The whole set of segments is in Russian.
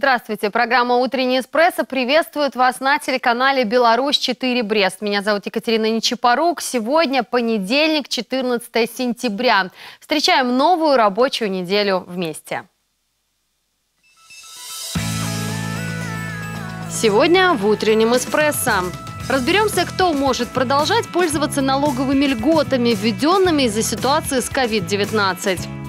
Здравствуйте. Программа «Утренний эспрессо» приветствует вас на телеканале «Беларусь-4 Брест». Меня зовут Екатерина Нечипорук. Сегодня понедельник, 14 сентября. Встречаем новую рабочую неделю вместе. Сегодня в «Утреннем эспрессо». Разберемся, кто может продолжать пользоваться налоговыми льготами, введенными из-за ситуации с COVID-19.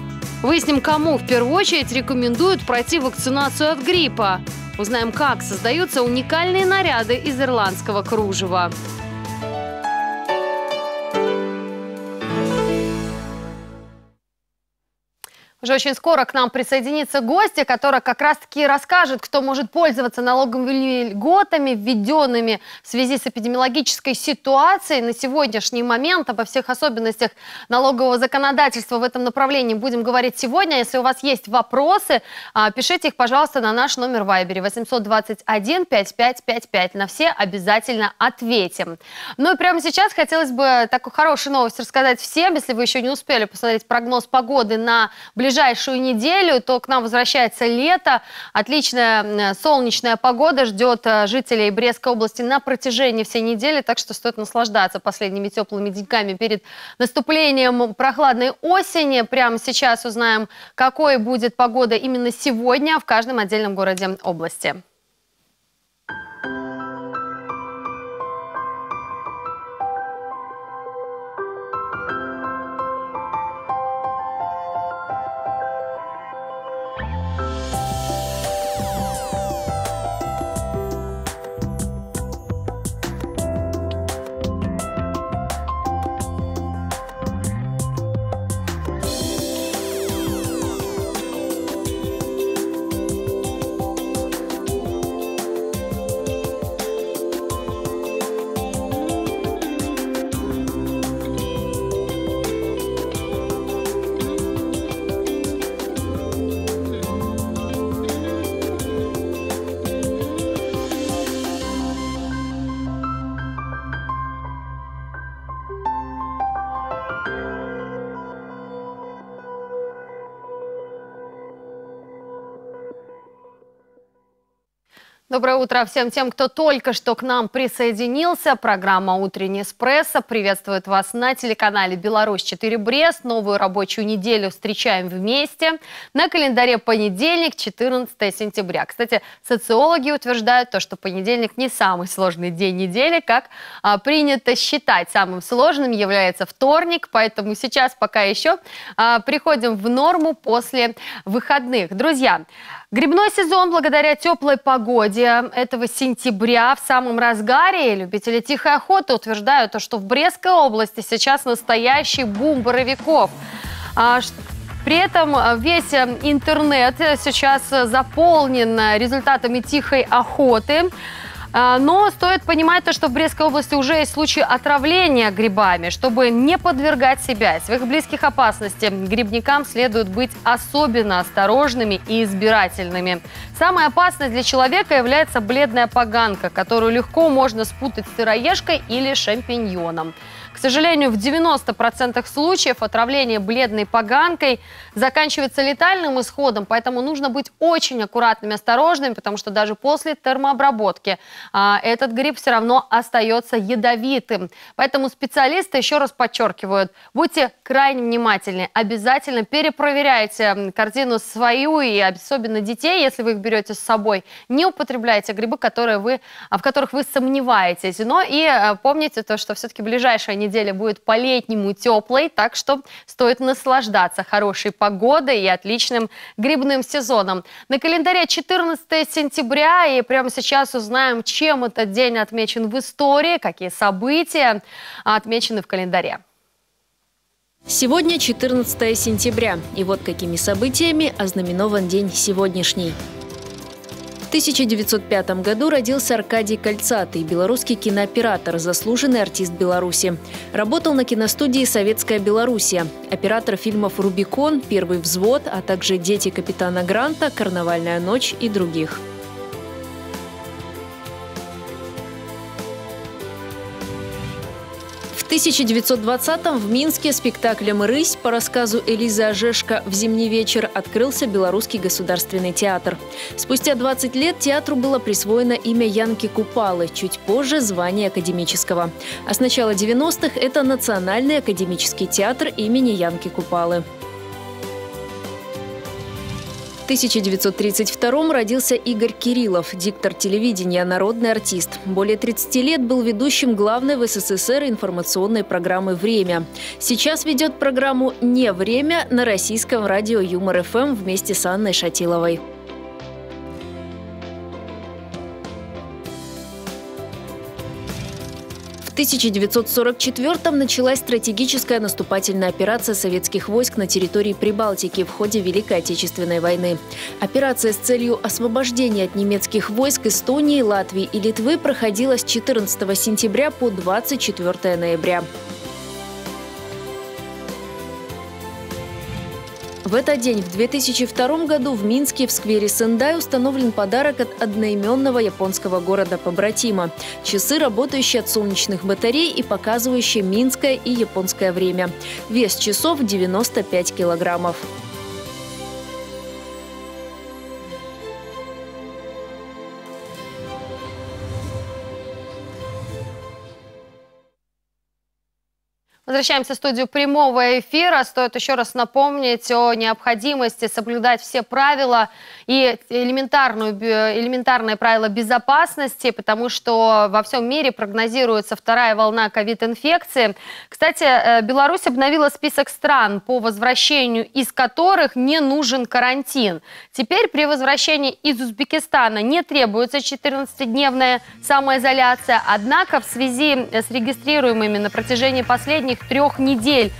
Выясним, кому в первую очередь рекомендуют пройти вакцинацию от гриппа. Узнаем, как создаются уникальные наряды из ирландского кружева. Уже очень скоро к нам присоединится гостья, которая как раз-таки расскажет, кто может пользоваться налоговыми льготами, введенными в связи с эпидемиологической ситуацией на сегодняшний момент. Обо всех особенностях налогового законодательства в этом направлении будем говорить сегодня. Если у вас есть вопросы, а, пишите их, пожалуйста, на наш номер Вайбере 821 5555. На все обязательно ответим. Ну и прямо сейчас хотелось бы такую хорошую новость рассказать всем, если вы еще не успели посмотреть прогноз погоды на ближайшие ближайшую неделю, то к нам возвращается лето. Отличная солнечная погода ждет э, жителей Брестской области на протяжении всей недели, так что стоит наслаждаться последними теплыми деньками перед наступлением прохладной осени. Прямо сейчас узнаем, какой будет погода именно сегодня в каждом отдельном городе области. Доброе утро всем тем, кто только что к нам присоединился. Программа «Утренний эспрессо» приветствует вас на телеканале «Беларусь-4 Брест». Новую рабочую неделю встречаем вместе. На календаре понедельник, 14 сентября. Кстати, социологи утверждают то, что понедельник не самый сложный день недели, как а, принято считать. Самым сложным является вторник, поэтому сейчас пока еще а, приходим в норму после выходных. Друзья, Грибной сезон благодаря теплой погоде этого сентября в самом разгаре. Любители тихой охоты утверждают, что в Брестской области сейчас настоящий бум боровиков. А, при этом весь интернет сейчас заполнен результатами тихой охоты. А, но стоит понимать то, что в Брестской области уже есть случаи отравления грибами. Чтобы не подвергать себя и своих близких опасности, грибникам следует быть особенно осторожными и избирательными. Самой опасной для человека является бледная поганка, которую легко можно спутать с сыроежкой или шампиньоном. Сожалению, в 90% случаев отравление бледной поганкой заканчивается летальным исходом, поэтому нужно быть очень аккуратными, осторожными, потому что даже после термообработки а, этот гриб все равно остается ядовитым. Поэтому специалисты еще раз подчеркивают, будьте крайне внимательны, обязательно перепроверяйте картину свою и особенно детей, если вы их берете с собой. Не употребляйте грибы, которые вы, в которых вы сомневаетесь. Но и э, помните то, что все-таки ближайшая неделя будет по-летнему теплой, так что стоит наслаждаться хорошей погодой и отличным грибным сезоном. На календаре 14 сентября, и прямо сейчас узнаем, чем этот день отмечен в истории, какие события отмечены в календаре. Сегодня 14 сентября, и вот какими событиями ознаменован день сегодняшний. 1905 году родился Аркадий Кольцатый, белорусский кинооператор, заслуженный артист Беларуси. Работал на киностудии «Советская Белоруссия». Оператор фильмов «Рубикон», «Первый взвод», а также «Дети капитана Гранта», «Карнавальная ночь» и других. 1920-м в Минске спектаклем «Рысь» по рассказу Элизы Ожешко «В зимний вечер» открылся Белорусский государственный театр. Спустя 20 лет театру было присвоено имя Янки Купалы, чуть позже – звание академического. А с начала 90-х это Национальный академический театр имени Янки Купалы. 1932 родился Игорь Кириллов, диктор телевидения, народный артист. Более 30 лет был ведущим главной в СССР информационной программы «Время». Сейчас ведет программу «Не время» на российском радио «Юмор-ФМ» вместе с Анной Шатиловой. 1944-м началась стратегическая наступательная операция советских войск на территории Прибалтики в ходе Великой Отечественной войны. Операция с целью освобождения от немецких войск Эстонии, Латвии и Литвы проходила с 14 сентября по 24 ноября. В этот день, в 2002 году, в Минске в сквере Сендай установлен подарок от одноименного японского города побратима. Часы, работающие от солнечных батарей и показывающие минское и японское время. Вес часов 95 килограммов. Возвращаемся в студию прямого эфира. Стоит еще раз напомнить о необходимости соблюдать все правила и элементарную, элементарные правила безопасности, потому что во всем мире прогнозируется вторая волна ковид-инфекции. Кстати, э, Беларусь обновила список стран, по возвращению из которых не нужен карантин. Теперь при возвращении из Узбекистана не требуется 14-дневная самоизоляция, однако в связи с регистрируемыми на протяжении последних трех недель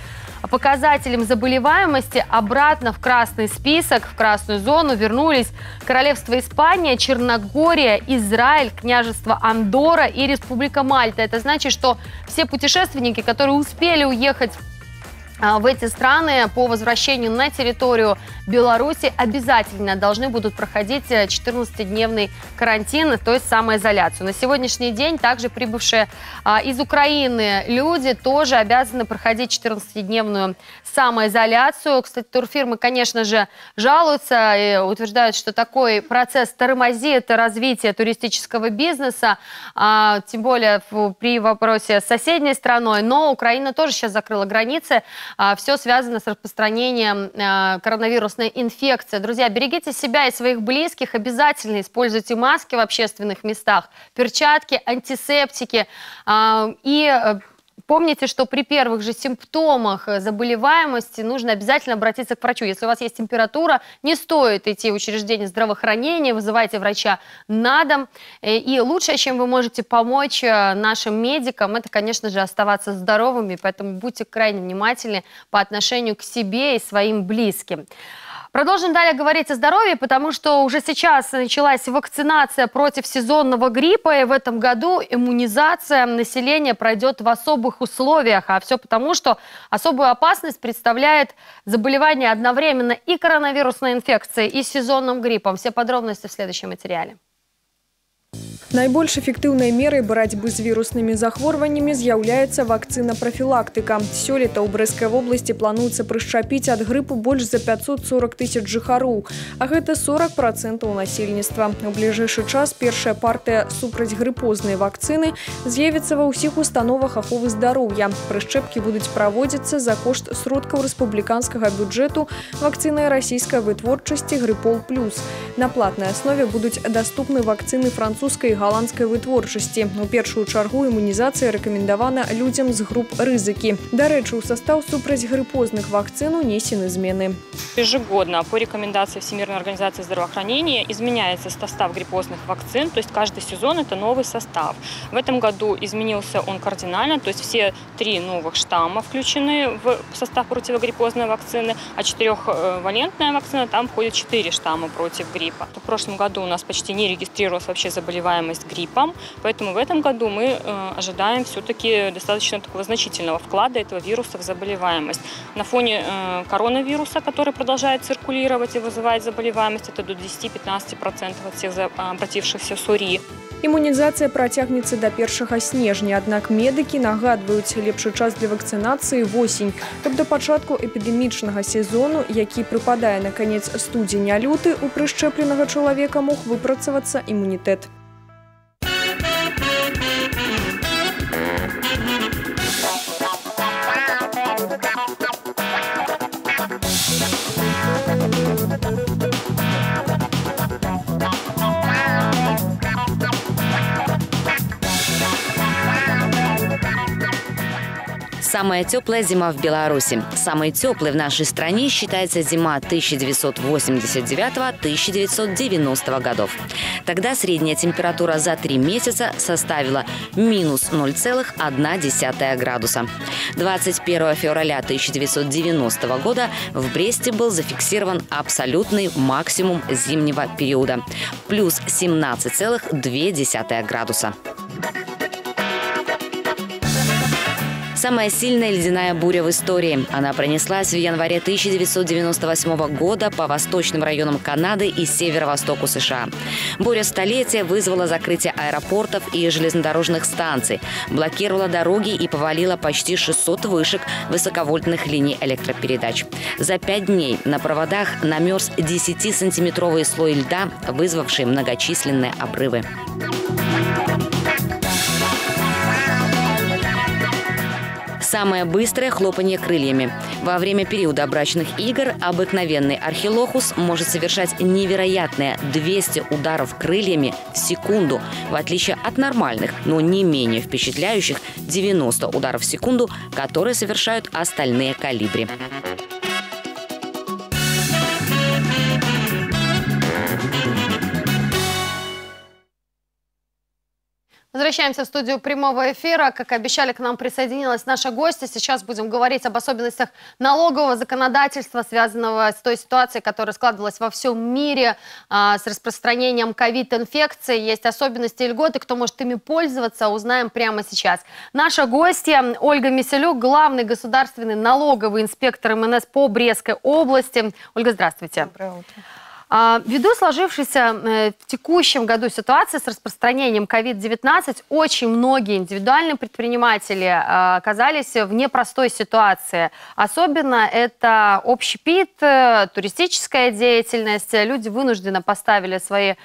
показателям заболеваемости обратно в красный список, в красную зону вернулись Королевство Испания, Черногория, Израиль, княжество Андора и Республика Мальта. Это значит, что все путешественники, которые успели уехать в эти страны по возвращению на территорию Беларуси обязательно должны будут проходить 14-дневный э, карантин, то есть самоизоляцию. На сегодняшний день также прибывшие а, из Украины люди тоже обязаны проходить 14-дневную самоизоляцию. Кстати, турфирмы, конечно же, жалуются и утверждают, что такой процесс тормозит развитие туристического бизнеса, а, тем более при вопросе с соседней страной. Но Украина тоже сейчас закрыла границы. А, Все связано с распространением а, коронавирусной инфекции. Друзья, берегите себя и своих близких. Обязательно используйте маски в общественных местах, перчатки, антисептики. А, и э, Помните, что при первых же симптомах э, заболеваемости нужно обязательно обратиться к врачу. Если у вас есть температура, не стоит идти в учреждение здравоохранения, вызывайте врача на дом. Э, и лучшее, чем вы можете помочь э, нашим медикам, это, конечно же, оставаться здоровыми, поэтому будьте крайне внимательны по отношению к себе и своим близким. Продолжим далее говорить о здоровье, потому что уже сейчас началась вакцинация против сезонного гриппа, и в этом году иммунизация населения пройдет в особых условиях. А все потому, что особую опасность представляет заболевание одновременно и коронавирусной инфекцией, и сезонным гриппом. Все подробности в следующем материале. Найбольш эфектыўнай мерай барацьбы з віруснымі захворваннямі з'яўляецца вакцына-прафілактыка. Сёлета ў брэскай вобласці плануецца прышчапіць ад грыпу больш за 540 тысяч жыхароў, а гэта 40 процентаў насельніцтва. У бліжэйшы час першая партыя супрацьгрыпознай вакцыны з'явіцца ва ўсіх установах аховы здароўя. Прышчэпкі будуць праводзіцца за кошт сродкаў рэспубліканскага бюджэту вакцынай расійскай вытворчасці грыпол плюс. На платнай аснове будуць даступны вакцыны французскай галандскай вытворчасці. У першую чаргу імунізацыя рэкамендавана людзям з груп рызыкі. Дарэчы, у состав супрацьгрыпозных вакцин унесены змены. Ежегодно по рекомендации Всемирной организации здравоохранения изменяется состав гриппозных вакцин, то есть каждый сезон это новый состав. В этом году изменился он кардинально, то есть все три новых штамма включены в состав противогриппозной вакцины, а четырехвалентная вакцина, там входит четыре штамма против гриппа. В прошлом году у нас почти не регистрировалась вообще заболеваемость заболеваемость гриппом. Поэтому в этом году мы э, ожидаем все-таки достаточно такого значительного вклада этого вируса в заболеваемость. На фоне э, коронавируса, который продолжает циркулировать и вызывает заболеваемость, это до 10-15% от всех обратившихся в СУРИ. Імунізацыя працягнецца да першага снежня, аднак медыкі нагадваюць лепшы час для вакцынацыі восень, каб да пачатку эпідэмічнага сезону, які прыпадае на канец студзеня люты, у прышчэпленага чалавека мог выпрацавацца імунітэт. Самая теплая зима в Беларуси. Самой теплой в нашей стране считается зима 1989-1990 годов. Тогда средняя температура за три месяца составила минус 0,1 градуса. 21 февраля 1990 года в Бресте был зафиксирован абсолютный максимум зимнего периода – плюс 17,2 градуса. Самая сильная ледяная буря в истории. Она пронеслась в январе 1998 года по восточным районам Канады и северо-востоку США. Буря столетия вызвала закрытие аэропортов и железнодорожных станций, блокировала дороги и повалила почти 600 вышек высоковольтных линий электропередач. За пять дней на проводах намерз 10-сантиметровый слой льда, вызвавший многочисленные обрывы. Самое быстрое хлопанье крыльями. Во время периода брачных игр обыкновенный архилохус может совершать невероятные 200 ударов крыльями в секунду, в отличие от нормальных, но не менее впечатляющих 90 ударов в секунду, которые совершают остальные калибри. Возвращаемся в студию прямого эфира. Как обещали, к нам присоединилась наша гостья. Сейчас будем говорить об особенностях налогового законодательства, связанного с той ситуацией, которая складывалась во всем мире а, с распространением ковид-инфекции. Есть особенности и льготы. Кто может ими пользоваться, узнаем прямо сейчас. Наша гостья Ольга Миселюк, главный государственный налоговый инспектор МНС по Брестской области. Ольга, здравствуйте. Доброе утро. А, ввиду сложившейся э, в текущем году ситуации с распространением COVID-19, очень многие индивидуальные предприниматели а, оказались в непростой ситуации. Особенно это общепит, э, туристическая деятельность. Люди вынужденно поставили свои,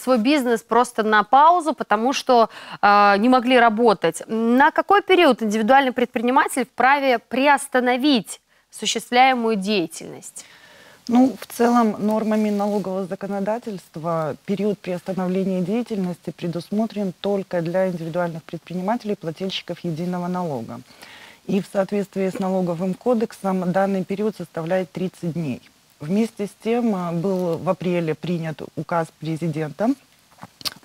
свой бизнес просто на паузу, потому что а, не могли работать. На какой период индивидуальный предприниматель вправе приостановить осуществляемую деятельность? Ну, в целом, нормами налогового законодательства период приостановления деятельности предусмотрен только для индивидуальных предпринимателей, плательщиков единого налога. И в соответствии с налоговым кодексом данный период составляет 30 дней. Вместе с тем э, был в апреле принят указ президента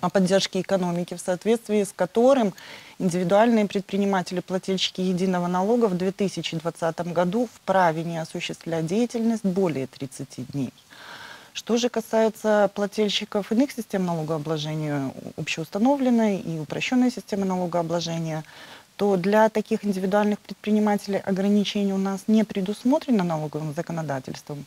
о поддержке экономики, в соответствии с которым индивидуальные предприниматели, плательщики единого налога в 2020 году вправе не осуществлять деятельность более 30 дней. Что же касается плательщиков иных систем налогообложения, общеустановленной и упрощенной системы налогообложения, то для таких индивидуальных предпринимателей ограничений у нас не предусмотрено налоговым законодательством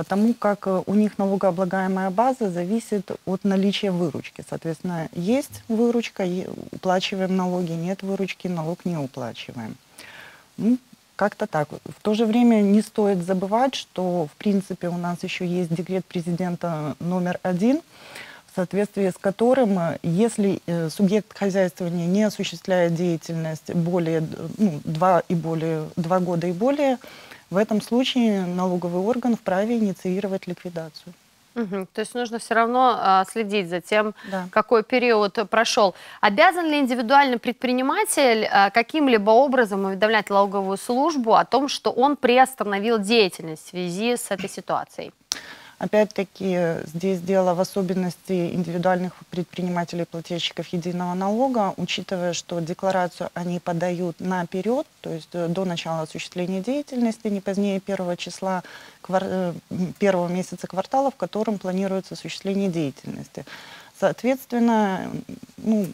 потому как э, у них налогооблагаемая база зависит от наличия выручки. Соответственно, есть выручка, уплачиваем налоги, нет выручки, налог не уплачиваем. Ну, как-то так. В то же время не стоит забывать, что, в принципе, у нас еще есть декрет президента номер один, в соответствии с которым, э, если э, субъект хозяйствования не осуществляет деятельность более ну, два, и более, два года и более, в этом случае налоговый орган вправе инициировать ликвидацию. Угу. То есть нужно все равно а, следить за тем, да. какой период прошел. Обязан ли индивидуальный предприниматель а, каким-либо образом уведомлять налоговую службу о том, что он приостановил деятельность в связи с этой ситуацией? Опять-таки, здесь дело в особенности индивидуальных предпринимателей плательщиков единого налога, учитывая, что декларацию они подают наперед, то есть э, до начала осуществления деятельности, не позднее первого числа э, первого месяца квартала, в котором планируется осуществление деятельности. Соответственно, ну,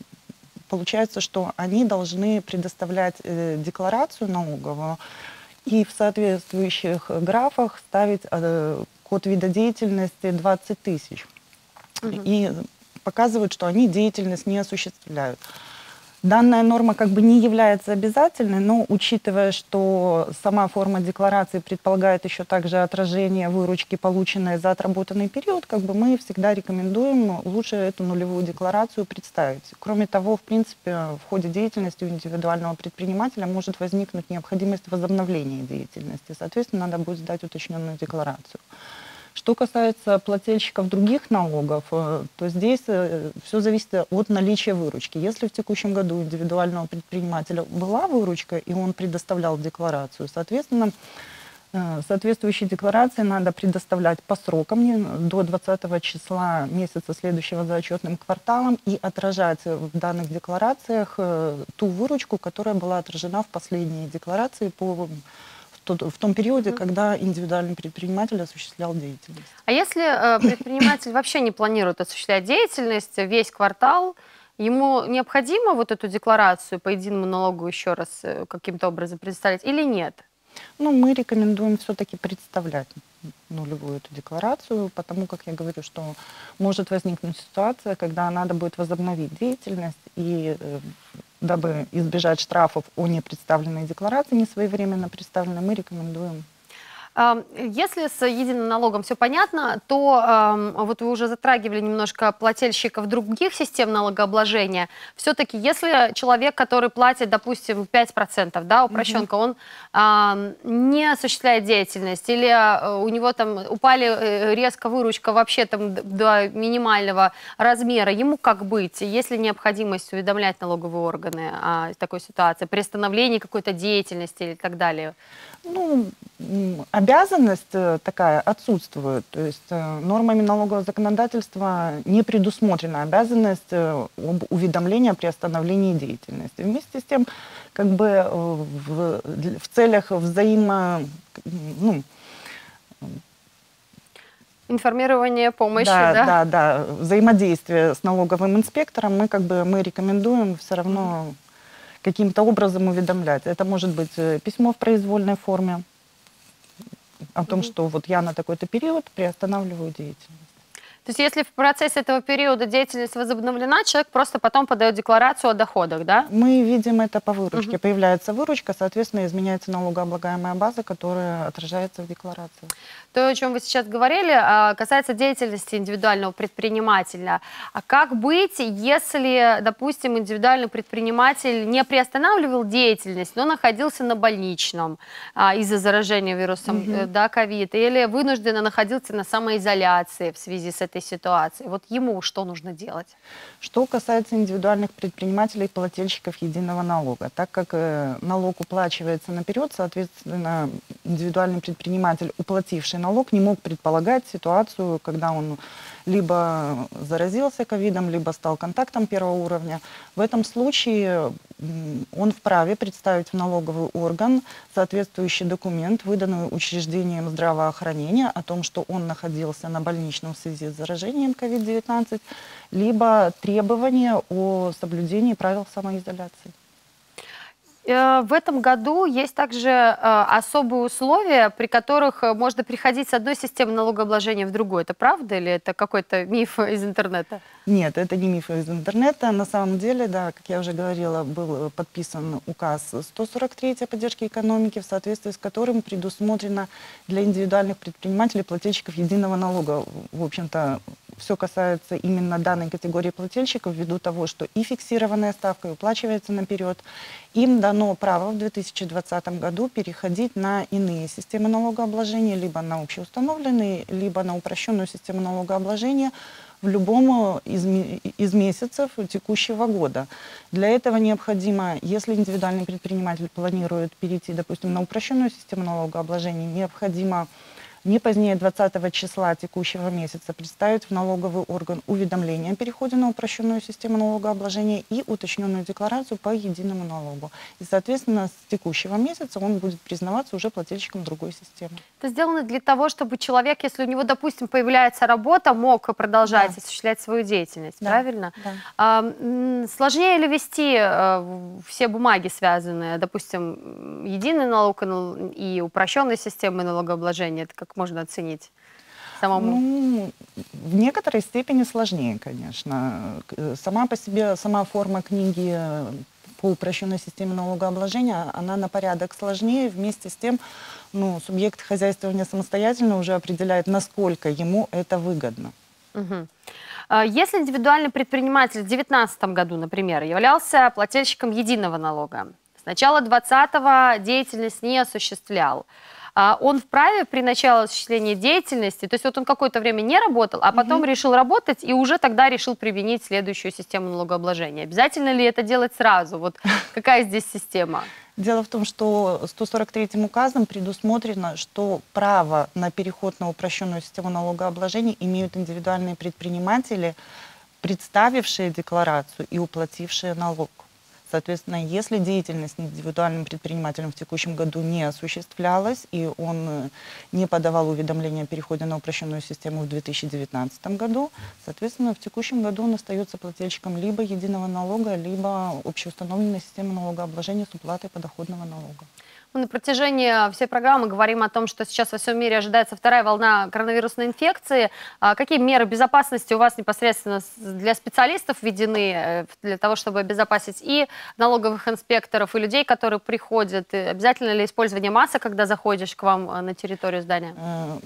получается, что они должны предоставлять э, декларацию налоговую и в соответствующих графах ставить э, код вида деятельности 20 тысяч. Угу. И показывают, что они деятельность не осуществляют. Данная норма как бы не является обязательной, но учитывая, что сама форма декларации предполагает еще также отражение выручки, полученной за отработанный период, как бы мы всегда рекомендуем лучше эту нулевую декларацию представить. Кроме того, в принципе, в ходе деятельности у индивидуального предпринимателя может возникнуть необходимость возобновления деятельности. Соответственно, надо будет сдать уточненную декларацию. Что касается плательщиков других налогов, э, то здесь э, все зависит от наличия выручки. Если в текущем году индивидуального предпринимателя была выручка, и он предоставлял декларацию, соответственно, э, соответствующие декларации надо предоставлять по срокам до 20 числа месяца следующего за отчетным кварталом и отражать в данных декларациях ту выручку, которая была отражена в последней декларации по в том периоде, когда индивидуальный предприниматель осуществлял деятельность. А если э, предприниматель вообще не планирует осуществлять деятельность весь квартал, ему необходимо вот эту декларацию по единому налогу еще раз э, каким-то образом предоставить или нет? Ну, мы рекомендуем все-таки представлять нулевую эту декларацию, потому как я говорю, что может возникнуть ситуация, когда надо будет возобновить деятельность, и э, дабы избежать штрафов о непредставленной декларации, несвоевременно представленной, мы рекомендуем если с единым налогом все понятно, то вот вы уже затрагивали немножко плательщиков других систем налогообложения. Все-таки, если человек, который платит, допустим, 5%, да, упрощенка, угу. он не осуществляет деятельность, или а, у него там упали э, резко выручка вообще там до минимального размера, ему как быть? Есть ли необходимость уведомлять налоговые органы о такой ситуации, приостановлении какой-то деятельности или так далее? Ну, обязанность э, такая отсутствует. То есть э, нормами налогового законодательства не предусмотрена обязанность э, об уведомлении о приостановлении деятельности. Вместе с тем, как бы в, в целях взаимо... Ну, Информирование, помощи, да? Да, да, да. Взаимодействие с налоговым инспектором мы как бы мы рекомендуем все равно каким-то образом уведомлять. Это может быть письмо в произвольной форме, о том, что вот я на такой-то период приостанавливаю деятельность. То есть если в процессе этого периода деятельность возобновлена, человек просто потом подает декларацию о доходах, да? Мы видим это по выручке. Угу. Появляется выручка, соответственно, изменяется налогооблагаемая база, которая отражается в декларации. То, о чем вы сейчас говорили, а, касается деятельности индивидуального предпринимателя. А как быть, если, допустим, индивидуальный предприниматель не приостанавливал деятельность, но находился на больничном а, из-за заражения вирусом угу. да, ковид, или вынужденно находился на самоизоляции в связи с этой ситуации? Вот ему что нужно делать? Что касается индивидуальных предпринимателей, плательщиков единого налога, так как э, налог уплачивается наперед, соответственно, индивидуальный предприниматель, уплативший налог, не мог предполагать ситуацию, когда он либо заразился ковидом, либо стал контактом первого уровня. В этом случае он вправе представить в налоговый орган соответствующий документ, выданный учреждением здравоохранения о том, что он находился на больничном в связи с заражением COVID-19, либо требование о соблюдении правил самоизоляции. Э, в этом году есть также э, особые условия, при которых э, можно переходить с одной системы налогообложения в другую. Это правда или это какой-то миф из интернета? Нет, это не миф из интернета. На самом деле, да, как я уже говорила, был подписан указ 143 о поддержке экономики, в соответствии с которым предусмотрено для индивидуальных предпринимателей плательщиков единого налога. В общем-то, все касается именно данной категории плательщиков, ввиду того, что и фиксированная ставка, и уплачивается наперед, им дано право в 2020 году переходить на иные системы налогообложения, либо на общеустановленные, либо на упрощенную систему налогообложения, в любом из, из месяцев текущего года. Для этого необходимо, если индивидуальный предприниматель планирует перейти, допустим, на упрощенную систему налогообложения, необходимо не позднее 20 числа текущего месяца представить в налоговый орган уведомление о переходе на упрощенную систему налогообложения и уточненную декларацию по единому налогу. И, соответственно, с текущего месяца он будет признаваться уже плательщиком другой системы. Это сделано для того, чтобы человек, если у него, допустим, появляется работа, мог продолжать да. осуществлять свою деятельность, да. правильно? Да. А, сложнее ли вести а, все бумаги, связанные, допустим, единый налог и упрощенной системой налогообложения? Это как можно оценить? самому? Ну, в некоторой степени сложнее, конечно. Сама по себе, сама форма книги по упрощенной системе налогообложения, она на порядок сложнее. Вместе с тем, ну, субъект хозяйствования самостоятельно уже определяет, насколько ему это выгодно. Угу. Если индивидуальный предприниматель в 2019 году, например, являлся плательщиком единого налога, с начала 2020 деятельность не осуществлял, он вправе при начале осуществления деятельности, то есть вот он какое-то время не работал, а потом угу. решил работать и уже тогда решил применить следующую систему налогообложения. Обязательно ли это делать сразу? Вот какая здесь система? Дело в том, что 143-м указом предусмотрено, что право на переход на упрощенную систему налогообложения имеют индивидуальные предприниматели, представившие декларацию и уплатившие налог. Соответственно, если деятельность индивидуальным предпринимателем в текущем году не осуществлялась, и он э, не подавал уведомления о переходе на упрощенную систему в 2019 году, соответственно, в текущем году он остается плательщиком либо единого налога, либо общеустановленной системы налогообложения с уплатой подоходного налога. Мы на протяжении всей программы говорим о том, что сейчас во всем мире ожидается вторая волна коронавирусной инфекции. А какие меры безопасности у вас непосредственно для специалистов введены э, для того, чтобы обезопасить и налоговых инспекторов, и людей, которые приходят? И обязательно ли использование масок, когда заходишь к вам э, на территорию здания? Э,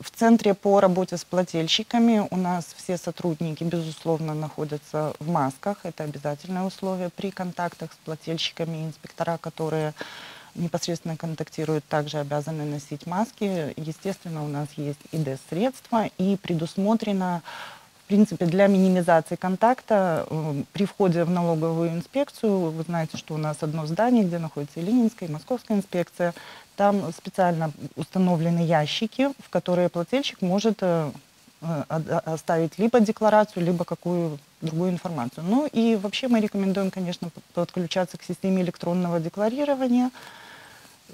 в Центре по работе с плательщиками у нас все сотрудники, безусловно, находятся в масках. Это обязательное условие при контактах с плательщиками, инспектора, которые непосредственно контактируют, также обязаны носить маски. Естественно, у нас есть ИД-средства и предусмотрено в принципе, для минимизации контакта э, при входе в налоговую инспекцию, вы знаете, что у нас одно здание, где находится и Ленинская, и Московская инспекция, там специально установлены ящики, в которые плательщик может э, оставить либо декларацию, либо какую другую информацию. Ну и вообще мы рекомендуем, конечно, подключаться к системе электронного декларирования,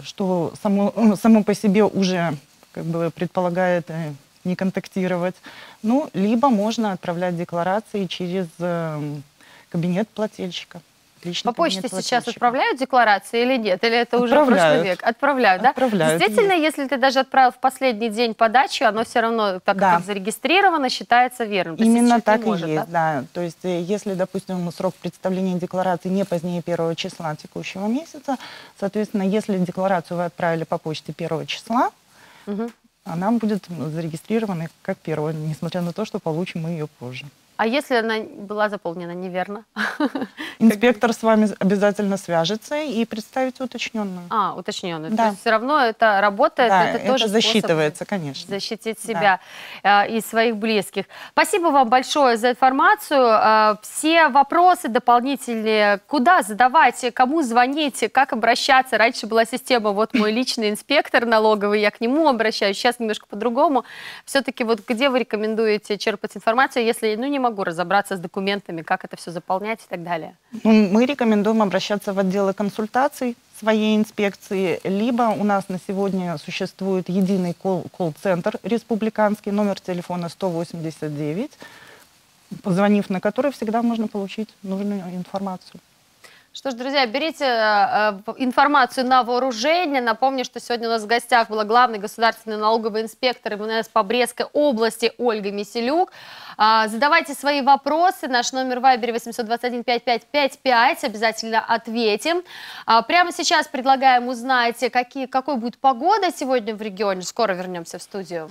что само, само по себе уже как бы предполагает э, не контактировать. Ну, либо можно отправлять декларации через э, кабинет плательщика. Личный По почте сейчас отправляют декларации или нет? Или это уже прошлый век? Отправляют, да? Отправляют. Действительно, если ты даже отправил в последний день подачи, оно все равно, так да. как зарегистрировано, считается верным. То Именно так и может, есть, да? да. То есть э, если, допустим, срок представления декларации не позднее первого числа текущего месяца, соответственно, если декларацию вы отправили по почте первого числа, угу. она будет зарегистрирована как первая, несмотря на то, что получим мы ее позже. А если она была заполнена неверно? Инспектор с вами обязательно свяжется и представит уточненную. А, уточненную. Да. То есть все равно это работает, да, это, это тоже засчитывается, конечно. Защитить себя да. Э, и своих близких. Спасибо вам большое за информацию. Э, все вопросы дополнительные, куда задавать, кому звонить, как обращаться. Раньше была система, вот мой личный инспектор налоговый, я к нему обращаюсь. Сейчас немножко по-другому. Все-таки вот где вы рекомендуете черпать информацию, если ну, не могу могу разобраться с документами, как это все заполнять и так далее? Ну, мы рекомендуем обращаться в отделы консультаций своей инспекции, либо у нас на сегодня существует единый колл-центр республиканский, номер телефона 189, позвонив на который всегда можно получить нужную информацию. Что ж, друзья, берите э, информацию на вооружение. Напомню, что сегодня у нас в гостях была главный государственный налоговый инспектор МНС по Брестской области Ольга Миселюк. Э, задавайте свои вопросы. Наш номер Вайбер 821 5555. Обязательно ответим. Э, прямо сейчас предлагаем узнать, какие, какой будет погода сегодня в регионе. Скоро вернемся в студию.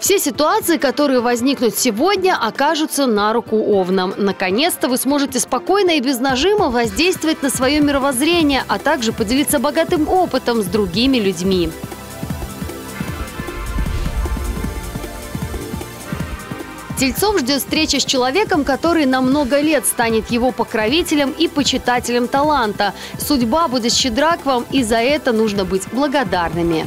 Все ситуации, которые возникнут сегодня, окажутся на руку Овнам. Наконец-то вы сможете спокойно и без нажима воздействовать на свое мировоззрение, а также поделиться богатым опытом с другими людьми. Тельцов ждет встреча с человеком, который на много лет станет его покровителем и почитателем таланта. Судьба будет щедра к вам, и за это нужно быть благодарными.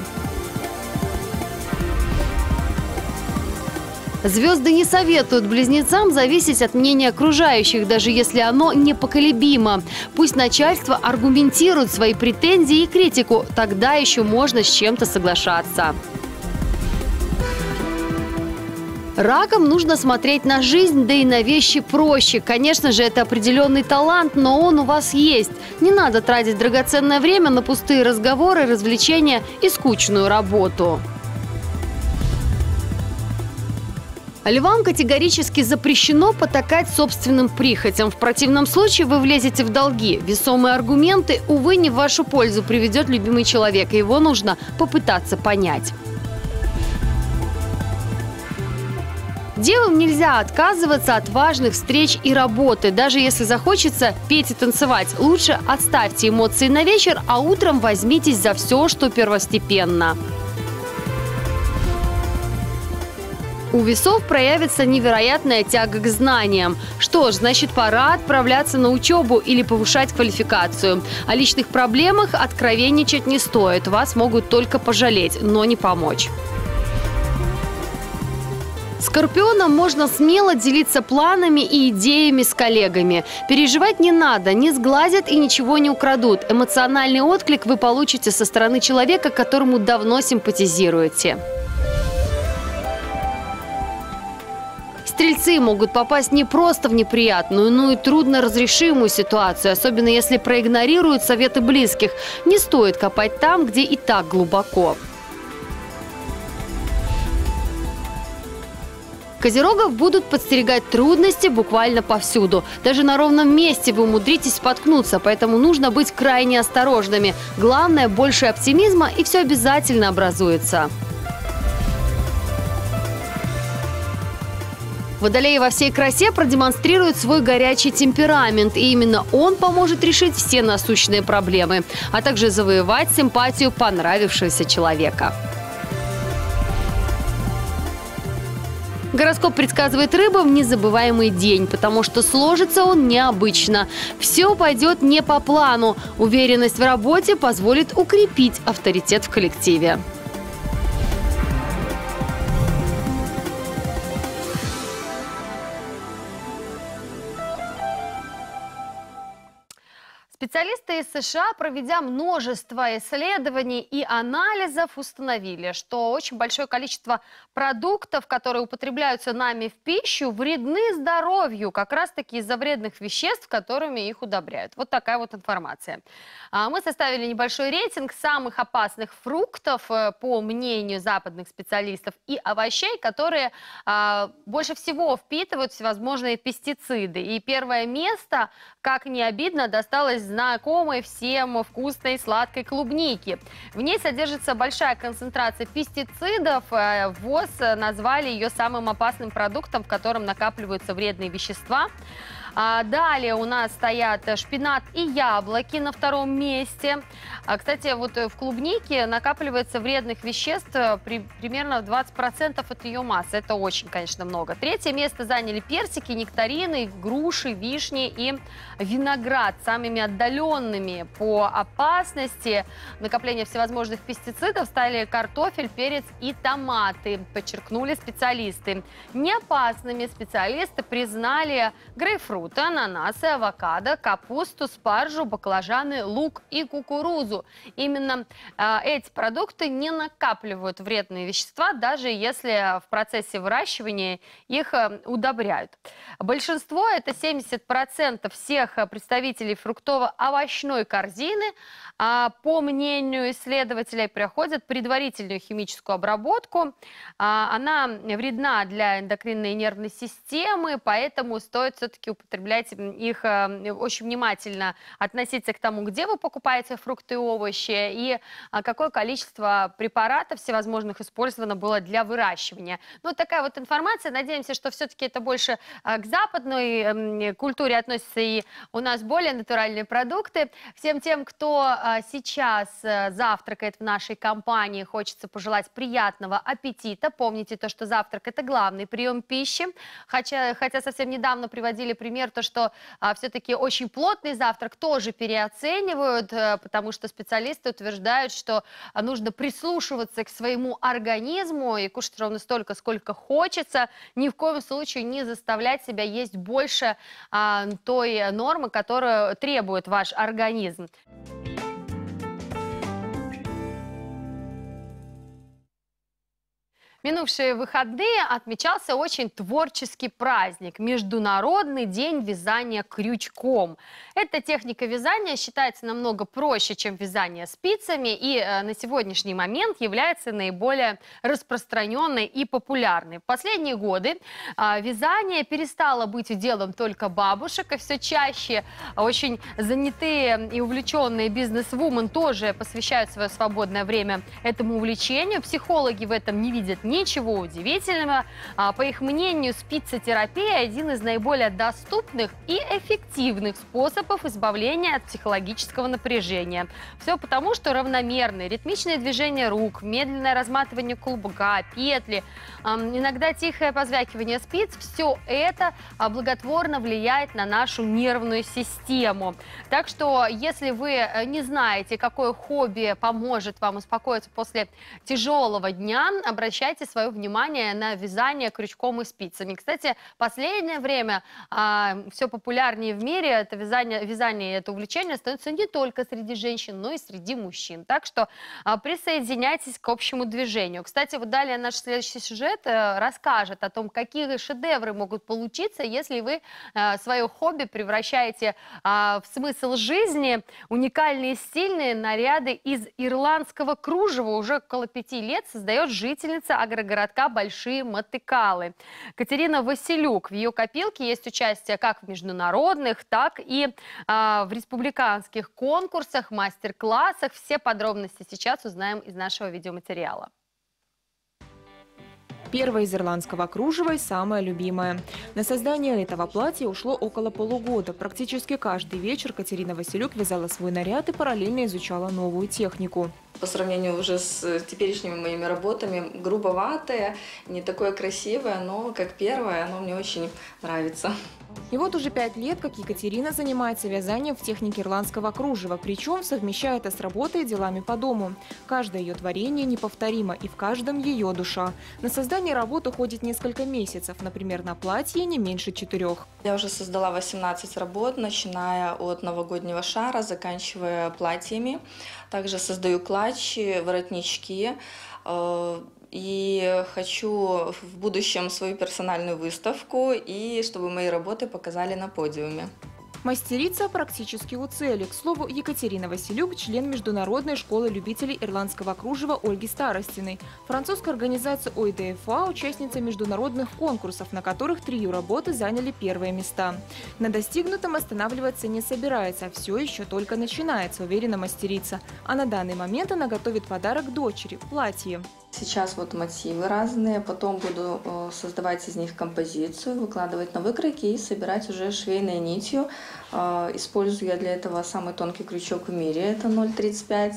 Звезды не советуют близнецам зависеть от мнения окружающих, даже если оно непоколебимо. Пусть начальство аргументирует свои претензии и критику, тогда еще можно с чем-то соглашаться. Раком нужно смотреть на жизнь, да и на вещи проще. Конечно же, это определенный талант, но он у вас есть. Не надо тратить драгоценное время на пустые разговоры, развлечения и скучную работу. Львам категорически запрещено потакать собственным прихотям. В противном случае вы влезете в долги. Весомые аргументы, увы, не в вашу пользу приведет любимый человек, и его нужно попытаться понять. Девам нельзя отказываться от важных встреч и работы. Даже если захочется петь и танцевать, лучше оставьте эмоции на вечер, а утром возьмитесь за все, что первостепенно. У весов проявится невероятная тяга к знаниям. Что ж, значит пора отправляться на учебу или повышать квалификацию. О личных проблемах откровенничать не стоит. Вас могут только пожалеть, но не помочь. Скорпионом можно смело делиться планами и идеями с коллегами. Переживать не надо, не сглазят и ничего не украдут. Эмоциональный отклик вы получите со стороны человека, которому давно симпатизируете. Стрельцы могут попасть не просто в неприятную, но и трудноразрешимую ситуацию, особенно если проигнорируют советы близких. Не стоит копать там, где и так глубоко. Козерогов будут подстерегать трудности буквально повсюду. Даже на ровном месте вы умудритесь споткнуться, поэтому нужно быть крайне осторожными. Главное – больше оптимизма, и все обязательно образуется. Водолей во всей красе продемонстрирует свой горячий темперамент, и именно он поможет решить все насущные проблемы, а также завоевать симпатию понравившегося человека. Гороскоп предсказывает рыбам незабываемый день, потому что сложится он необычно. Все пойдет не по плану. Уверенность в работе позволит укрепить авторитет в коллективе. Специалисты из США, проведя множество исследований и анализов, установили, что очень большое количество продуктов, которые употребляются нами в пищу, вредны здоровью, как раз-таки из-за вредных веществ, которыми их удобряют. Вот такая вот информация. А, мы составили небольшой рейтинг самых опасных фруктов, э, по мнению западных специалистов, и овощей, которые а, больше всего впитывают всевозможные пестициды. И первое место, как не обидно, досталось знакомой всем вкусной сладкой клубники. В ней содержится большая концентрация пестицидов. Э, ВОЗ назвали ее самым опасным продуктом, в котором накапливаются вредные вещества. А, далее у нас стоят шпинат и яблоки на втором месте. А, кстати, вот в клубнике накапливается вредных веществ э, при, примерно 20% от ее массы. Это очень, конечно, много. Третье место заняли персики, нектарины, груши, вишни и виноград. Самыми отдаленными по опасности накопления всевозможных пестицидов стали картофель, перец и томаты, подчеркнули специалисты. Неопасными специалисты признали грейпфрут фрукты, ананасы, авокадо, капусту, спаржу, баклажаны, лук и кукурузу. Именно э, эти продукты не накапливают вредные вещества, даже если в процессе выращивания их э, удобряют. Большинство, это 70% всех представителей фруктово-овощной корзины, э, по мнению исследователей, проходят предварительную химическую обработку. Э, она вредна для эндокринной нервной системы, поэтому стоит все-таки употреблять употреблять их э, очень внимательно, относиться к тому, где вы покупаете фрукты и овощи, и а, какое количество препаратов всевозможных использовано было для выращивания. Ну, такая вот информация. Надеемся, что все-таки это больше а, к западной культуре относится, и у нас более натуральные продукты. Всем тем, кто а, сейчас э, завтракает в нашей компании, хочется пожелать приятного аппетита. Помните то, что завтрак – это главный прием пищи. Хотя, хотя совсем недавно приводили пример например, то, что а, все-таки очень плотный завтрак тоже переоценивают, а, потому что специалисты утверждают, что а, нужно прислушиваться к своему организму и кушать ровно столько, сколько хочется, ни в коем случае не заставлять себя есть больше а, той нормы, которую требует ваш организм. Минувшие выходные отмечался очень творческий праздник – Международный день вязания крючком. Эта техника вязания считается намного проще, чем вязание спицами, и э, на сегодняшний момент является наиболее распространенной и популярной. В последние годы э, вязание перестало быть делом только бабушек, и все чаще очень занятые и увлеченные бизнес-вумен тоже посвящают свое свободное время этому увлечению. Психологи в этом не видят Ничего удивительного. А, по их мнению, спицотерапия – один из наиболее доступных и эффективных способов избавления от психологического напряжения. Все потому, что равномерные, ритмичные движения рук, медленное разматывание клубка, петли, иногда тихое позвякивание спиц – все это а, благотворно влияет на нашу нервную систему. Так что, если вы э, не знаете, какое хобби поможет вам успокоиться после тяжелого дня, обращайтесь обращайте свое внимание на вязание крючком и спицами. Кстати, последнее время а, все популярнее в мире это вязание, вязание и это увлечение становится не только среди женщин, но и среди мужчин. Так что а, присоединяйтесь к общему движению. Кстати, вот далее наш следующий сюжет а, расскажет о том, какие шедевры могут получиться, если вы а, свое хобби превращаете а, в смысл жизни. Уникальные стильные наряды из ирландского кружева уже около пяти лет создает жительница агрогородка Большие Мотыкалы. Катерина Василюк. В ее копилке есть участие как в международных, так и э, в республиканских конкурсах, мастер-классах. Все подробности сейчас узнаем из нашего видеоматериала. Первое из ирландского кружева и самое любимое. На создание этого платья ушло около полугода. Практически каждый вечер Катерина Василюк вязала свой наряд и параллельно изучала новую технику по сравнению уже с теперешними моими работами, грубоватое, не такое красивое, но как первое, оно мне очень нравится. И вот уже пять лет, как Екатерина занимается вязанием в технике ирландского кружева, причем совмещая это с работой и делами по дому. Каждое ее творение неповторимо, и в каждом ее душа. На создание работы уходит несколько месяцев, например, на платье не меньше четырех. Я уже создала 18 работ, начиная от новогоднего шара, заканчивая платьями. Также создаю клатчи, воротнички, э, и хочу в будущем свою персональную выставку и чтобы мои работы показали на подиуме. Мастерица практически у цели. К слову, Екатерина Василюк – член Международной школы любителей ирландского кружева Ольги Старостиной. Французская организация ОИДФА – участница международных конкурсов, на которых три ее работы заняли первые места. На достигнутом останавливаться не собирается, а все еще только начинается, уверена мастерица. А на данный момент она готовит подарок дочери – платье. Сейчас вот мотивы разные, потом буду э, создавать из них композицию, выкладывать на выкройки и собирать уже швейной нитью. Э, использую я для этого самый тонкий крючок в мире, это 0,35,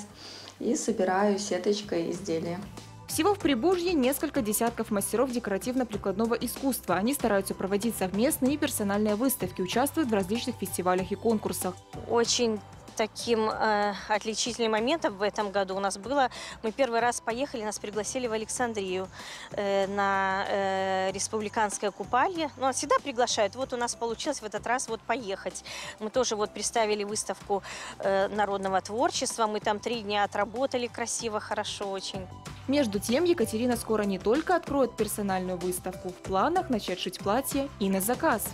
и собираю сеточкой изделия. Всего в Прибужье несколько десятков мастеров декоративно-прикладного искусства. Они стараются проводить совместные и персональные выставки, участвуют в различных фестивалях и конкурсах. Очень таким э, отличительным моментом в этом году у нас было, мы первый раз поехали, нас пригласили в Александрию э, на э, республиканское купалье. Ну, всегда приглашают. Вот у нас получилось в этот раз вот поехать. Мы тоже вот представили выставку э, народного творчества. Мы там три дня отработали красиво, хорошо очень. Между тем, Екатерина скоро не только откроет персональную выставку, в планах начать шить платье и на заказ.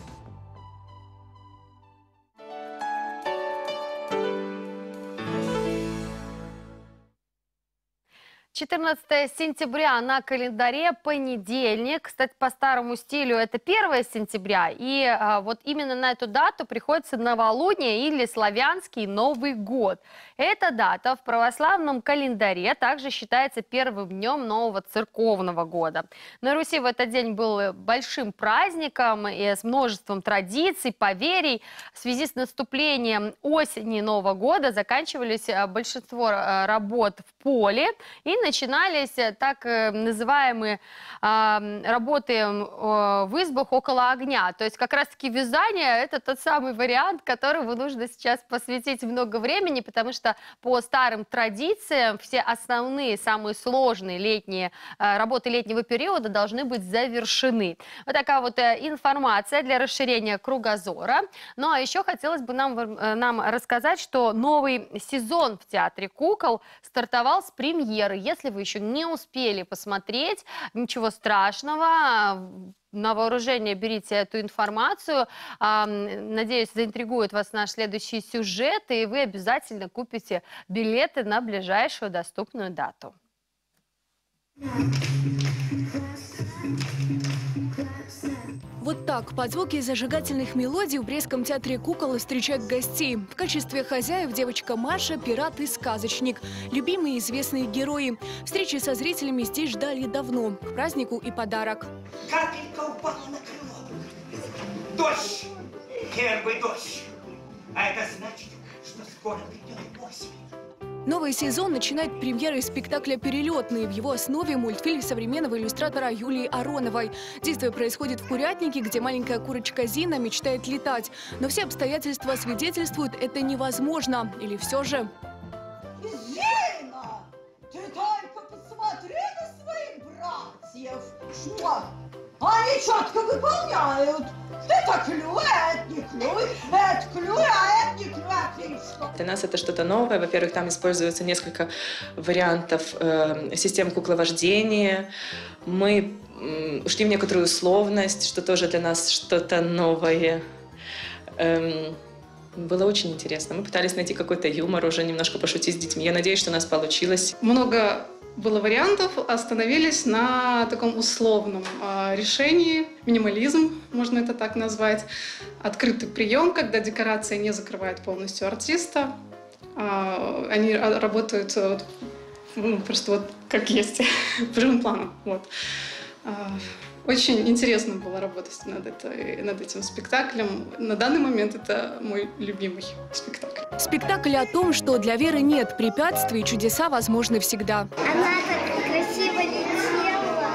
14 сентября на календаре понедельник. Кстати, по старому стилю это 1 сентября. И а, вот именно на эту дату приходится новолуние или славянский Новый год. Эта дата в православном календаре также считается первым днем нового церковного года. На Руси в этот день был большим праздником и с множеством традиций, поверий. В связи с наступлением осени Нового года заканчивались а, большинство а, работ в поле и начинались э, так э, называемые работы в избах около огня. То есть как раз-таки вязание – это тот самый вариант, которому нужно сейчас посвятить много времени, потому что по старым традициям все основные, самые сложные летние э, работы летнего периода должны быть завершены. Вот такая вот информация для расширения кругозора. Ну а еще хотелось бы нам, нам рассказать, что новый сезон в Театре кукол стартовал с премьеры. Если вы еще не успели посмотреть, ничего страшного, на вооружение берите эту информацию. Надеюсь, заинтригует вас наш следующий сюжет, и вы обязательно купите билеты на ближайшую доступную дату. Вот так, под звуки зажигательных мелодий в Брестском театре кукол встречают гостей. В качестве хозяев девочка Маша, пират и сказочник. Любимые известные герои. Встречи со зрителями здесь ждали давно. К празднику и подарок. Капелька упала на крыло. Дождь! Первый дождь! А это значит, что скоро придет осень. Новый сезон начинает премьерой спектакля «Перелетные». В его основе мультфильм современного иллюстратора Юлии Ароновой. Действие происходит в Курятнике, где маленькая курочка Зина мечтает летать. Но все обстоятельства свидетельствуют, это невозможно. Или все же... Зина! Ты только посмотри на своих братьев! Что? Они четко выполняют. Это клюй, а это не клюй, это клюй, а это не клюй, отлично. Для нас это что-то новое. Во-первых, там используется несколько вариантов э, систем кукловождения. Мы э, ушли в некоторую условность, что тоже для нас что-то новое. Эм, было очень интересно. Мы пытались найти какой-то юмор, уже немножко пошутить с детьми. Я надеюсь, что у нас получилось. Много было вариантов, остановились на таком условном э, решении, минимализм, можно это так назвать, открытый прием, когда декорация не закрывает полностью артиста, э, они работают вот, ну, просто вот как есть, прямым планом. Вот. Очень интересно было работать над, этой, над этим спектаклем. На данный момент это мой любимый спектакль. Спектакль о том, что для веры нет препятствий, чудеса возможны всегда. Она так красиво летела,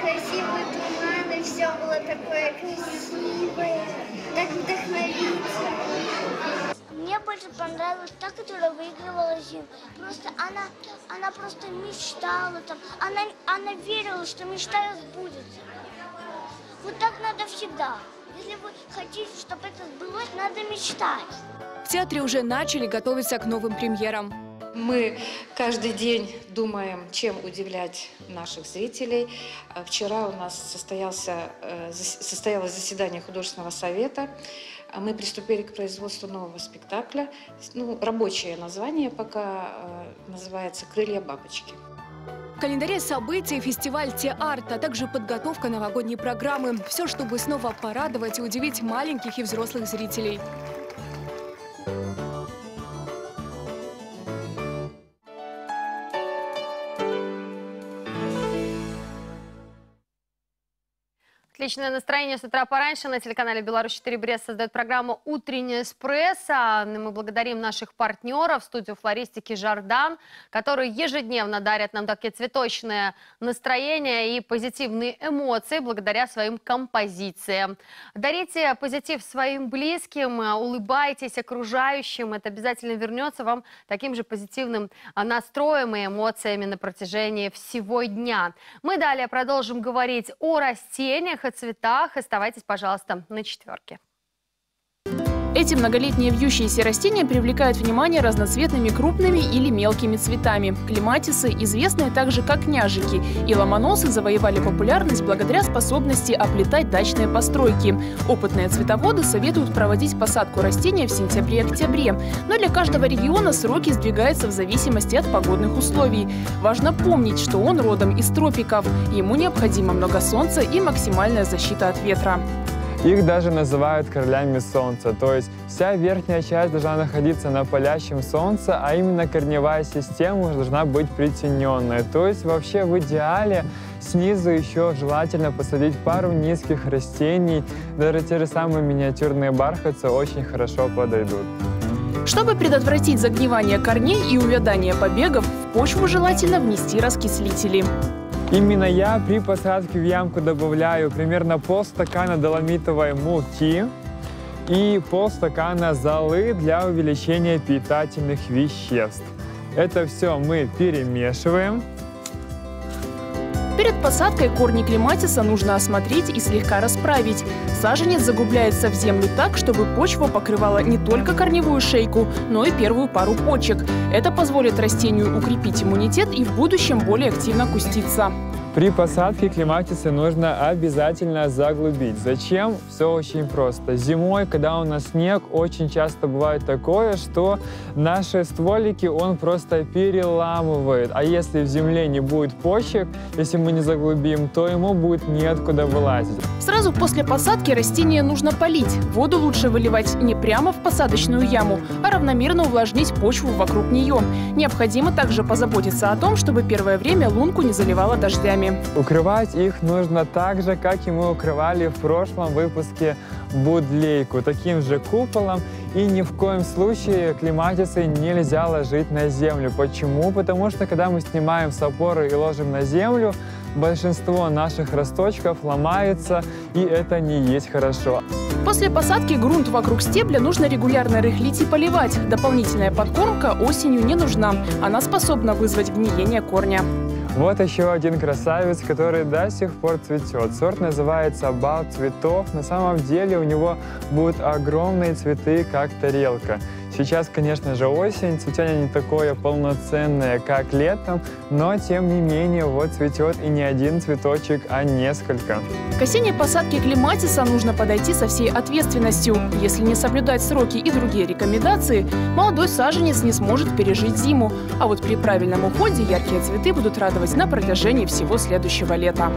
красивые туманы, все было такое красивое, так вдохновительно. Больше понравилась та, которая выигрывала Зин. Просто она, она просто мечтала там. Она, она верила, что мечта сбудется. Вот так надо всегда. Если вы хотите, чтобы это сбылось, надо мечтать. В театре уже начали готовиться к новым премьерам. Мы каждый день думаем, чем удивлять наших зрителей. Вчера у нас состоялся, э, состоялось заседание художественного совета. А мы приступили к производству нового спектакля. Ну, рабочее название пока э, называется «Крылья бабочки». В календаре событий фестиваль «Те-арт», а также подготовка новогодней программы. Все, чтобы снова порадовать и удивить маленьких и взрослых зрителей. Отличное настроение с утра пораньше. На телеканале «Беларусь-4 Брест» создает программу «Утренняя эспрессо». Мы благодарим наших партнеров, студию флористики «Жардан», которые ежедневно дарят нам такие цветочные настроения и позитивные эмоции благодаря своим композициям. Дарите позитив своим близким, улыбайтесь окружающим. Это обязательно вернется вам таким же позитивным настроем и эмоциями на протяжении всего дня. Мы далее продолжим говорить о растениях, о цветах. Оставайтесь, пожалуйста, на четверке. Эти многолетние вьющиеся растения привлекают внимание разноцветными крупными или мелкими цветами. Клематисы, известные также как княжики, и ломоносы завоевали популярность благодаря способности оплетать дачные постройки. Опытные цветоводы советуют проводить посадку растения в сентябре-октябре, но для каждого региона сроки сдвигаются в зависимости от погодных условий. Важно помнить, что он родом из тропиков. Ему необходимо много солнца и максимальная защита от ветра. Их даже называют королями солнца, то есть вся верхняя часть должна находиться на палящем солнце, а именно корневая система должна быть притененная. То есть вообще в идеале снизу еще желательно посадить пару низких растений, даже те же самые миниатюрные бархатцы очень хорошо подойдут. Чтобы предотвратить загнивание корней и увядание побегов, в почву желательно внести раскислители. Именно я при посадке в ямку добавляю примерно полстакана доломитовой муки и полстакана золы для увеличения питательных веществ. Это все мы перемешиваем. Перед посадкой корни клематиса нужно осмотреть и слегка расправить. Саженец загубляется в землю так, чтобы почва покрывала не только корневую шейку, но и первую пару почек. Это позволит растению укрепить иммунитет и в будущем более активно куститься. При посадке клематисы нужно обязательно заглубить. Зачем? Все очень просто. Зимой, когда у нас снег, очень часто бывает такое, что наши стволики он просто переламывает. А если в земле не будет почек, если мы не заглубим, то ему будет неоткуда вылазить. Сразу после посадки растение нужно полить. Воду лучше выливать не прямо в посадочную яму, а равномерно увлажнить почву вокруг нее. Необходимо также позаботиться о том, чтобы первое время лунку не заливало дождями. Укрывать их нужно так же, как и мы укрывали в прошлом выпуске будлейку, таким же куполом. И ни в коем случае клематисы нельзя ложить на землю. Почему? Потому что когда мы снимаем с опоры и ложим на землю, большинство наших росточков ломается, и это не есть хорошо. После посадки грунт вокруг стебля нужно регулярно рыхлить и поливать. Дополнительная подкормка осенью не нужна. Она способна вызвать гниение корня. Вот еще один красавец, который до сих пор цветет. Сорт называется «Бал цветов». На самом деле у него будут огромные цветы, как тарелка. Сейчас, конечно же, осень, цветение не такое полноценное, как летом, но, тем не менее, вот цветет и не один цветочек, а несколько. К осенней посадке клематиса нужно подойти со всей ответственностью. Если не соблюдать сроки и другие рекомендации, молодой саженец не сможет пережить зиму. А вот при правильном уходе яркие цветы будут радовать на протяжении всего следующего лета.